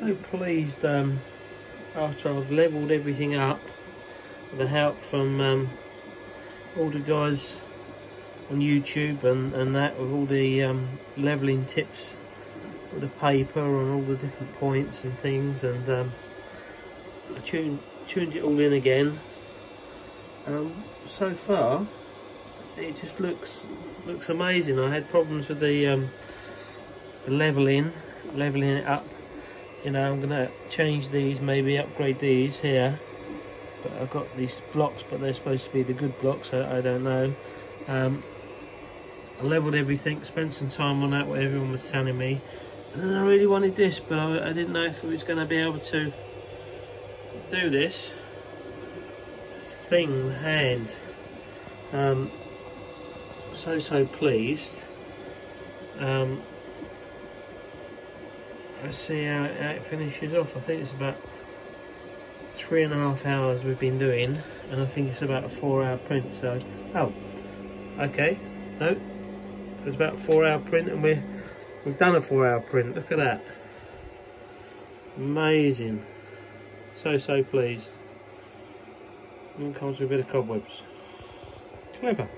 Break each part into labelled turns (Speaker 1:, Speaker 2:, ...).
Speaker 1: so pleased um, after I've levelled everything up with the help from um, all the guys on YouTube and, and that with all the um, levelling tips with the paper and all the different points and things and um, I tuned, tuned it all in again. Um, so far it just looks looks amazing. I had problems with the, um, the leveling leveling it up you know I'm gonna change these maybe upgrade these here. But I've got these blocks but they're supposed to be the good blocks I, I don't know. Um, I leveled everything spent some time on that what everyone was telling me. And then I really wanted this but I, I didn't know if I was going to be able to do this, this thing hand. Um, so so pleased. Um, let's see how it, how it finishes off. I think it's about three and a half hours we've been doing and I think it's about a four hour print so oh okay no it's about a four hour print and we're we've done a four hour print. Look at that. Amazing. So so pleased. And comes with a bit of cobwebs. Clever.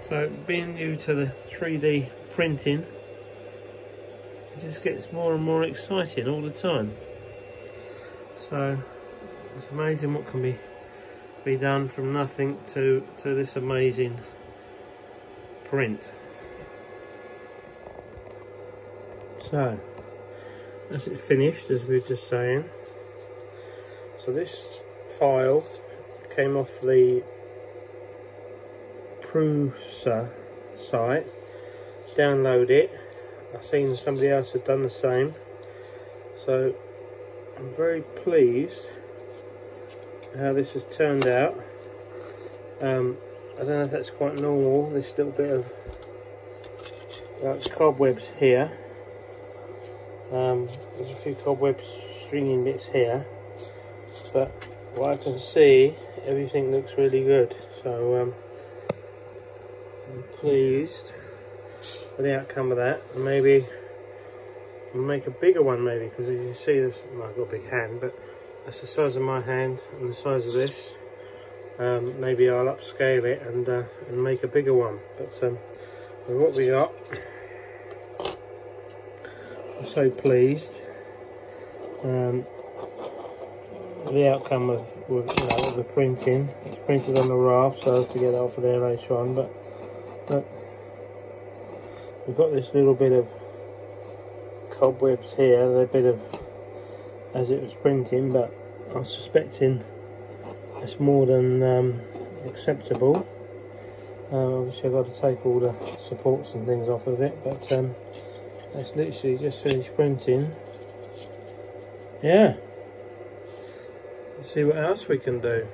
Speaker 1: So being new to the 3d printing it just gets more and more exciting all the time. So it's amazing what can be be done from nothing to to this amazing print. So as it's finished as we were just saying so this file came off the Prusa site. Download it I've seen somebody else had done the same. So I'm very pleased how this has turned out. Um, I don't know if that's quite normal this little bit of like cobwebs here. Um, there's a few cobwebs stringing bits here. But what I can see everything looks really good. So um, I'm pleased with the outcome of that and maybe make a bigger one maybe because as you see this well, I've got a big hand but that's the size of my hand and the size of this. Um, maybe I'll upscale it and uh, and make a bigger one. But um, what we got I'm so pleased. Um, the outcome of with, you know, the printing. It's printed on the raft so I have to get it off of there later on but, but we've got this little bit of cobwebs here, a bit of as it was printing, but I'm suspecting it's more than um, acceptable. Uh, obviously I've got to take all the supports and things off of it, but um, that's literally just finished printing. Yeah. Let's see what else we can do.